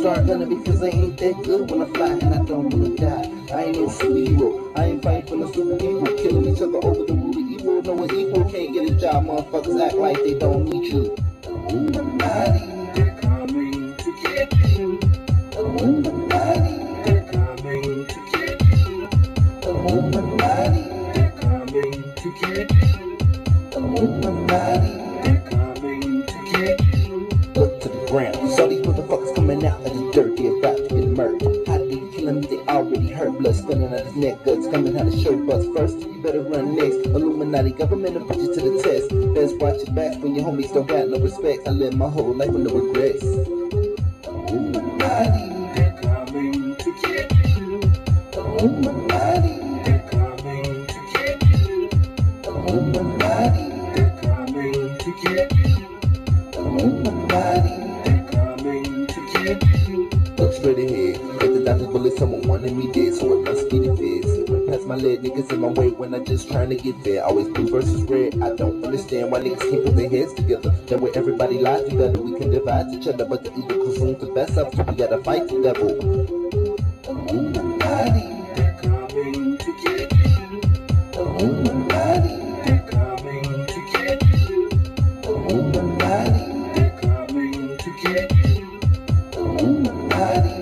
start running, because they ain't that good when I fly and I don't wanna die. I ain't no superhero, I ain't fighting for no superhero, killing each other over the evil. No one equal can't get a job, motherfuckers act like they don't need you. Illuminati, they're coming to get you. Illuminati, they're coming to get you. Illuminati, they're coming to get you. Illuminati, neck, guts coming out his shirt bust. First, you better run next. Illuminati government will put you to the test. Best watch your back when your homies don't got no respect. I live my whole life with no regrets. Illuminati, they're coming to get get get get the doctors bullet someone wanted me dead, so it must be the feds. Went past my leg, niggas in my way when I just trying to get there. Always blue versus red. I don't understand why niggas can't put their heads together. That way everybody lies together. We can divide each other, but the evil consumes the best of us. We gotta fight the devil. Illuminati, they're coming to get you. Illuminati, they're coming to get you. Illuminati,